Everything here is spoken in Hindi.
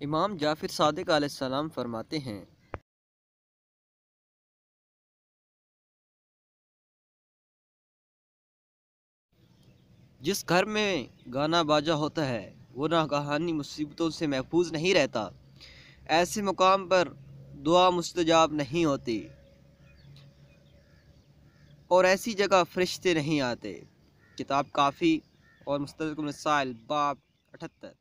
इमाम जाफ़िर सादिक सलाम फरमाते हैं, जिस घर में गाना बाजा होता है, वो ना कहानी मुसीबतों से महफूज नहीं रहता। ऐसे मुकाम पर दुआ मुस्तजाब नहीं होती और ऐसी जगह फरिश्ते नहीं आते। किताब काफ़ी और मुस्तक मिसाइल बाब अठहत्तर।